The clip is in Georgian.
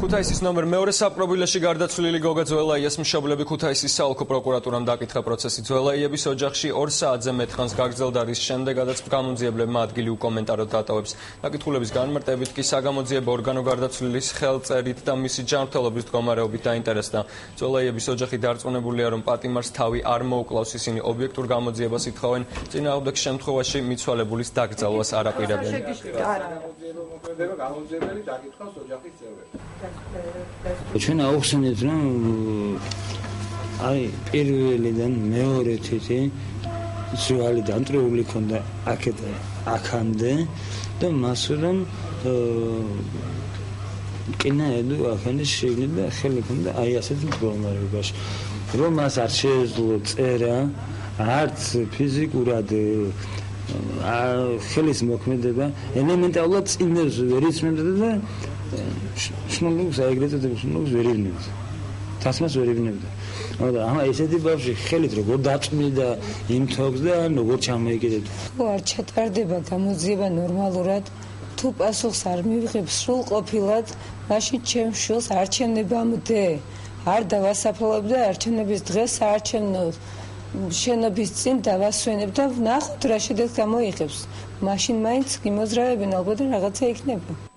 ქუთაისის ნომერ მეორე საპრობილეში გარდაცვლილი გოგა ძველაიას მშობლები ქუთაისის საოლქო პროკურატურამ დაკითხა პროცესი. ძველაიების ოჯახში 2 საათზე მეტხანს გაგრძელდა რის შემდეგაც გამოძიებლებმა ადგილი უკომენტაროდ დატოვებს. დაკითხულების განმარტებით კი საგამოძიებო ორგანო გარდაცვლილის ხელწერით და მისი ჯანმრთელობის მდგომარეობით დაინტერესდა. ძველაიების ოჯახი დარწმუნებულია რომ პატიმარს თავი არ მოუკლავს ისინი ობიექტურ გამოძიებას ითხოვენ წინააღმდეგ შემთხვევაში მიცვალებულის დაკრძალვას არაპირებენ. გამოძიებელი დაკითხავს ოჯახის წევრებს ჩვენ აუხსენეთ რომ აი პირველიდან მეორე თითი ზვალი დამტრეული ქონდა აქეთ აქამდე და მას რომ კინა ედო ახალი შეიძლება ხელი ქონდა აი ასეთ მდგომარეობაში. რომ მას არ შეეძლო წერა არც ფიზიკურად ხელის მოქმედება ელემენტარულად წინებს ვერ იცნობდა და შნულს აიგრეთ და შნულს ვერ ირნებდა. თასმას ვერ ირნებდა. მაგრამ ამა ესეთი ბავშვი ხელით როგორ დაწმიდა იმ თოგს და როგორ ჩამოიგდეთ. თუ არ ჩატარდება გამოძიება ნორმალურად, თუ პასუხს არ მივიღებს სრულ ყოფილად, მაშინ ჩემ შულს არჩევნებამდე არ დავასაფლავებ და არჩევნების დღეს საარჩევნო შენობის წინ დავასვენებ და ვნახოთ რა შედეგს გამოიღებს. მაშინ მაინც იმოძრავებენ ალბათ რაღაცა იქნება.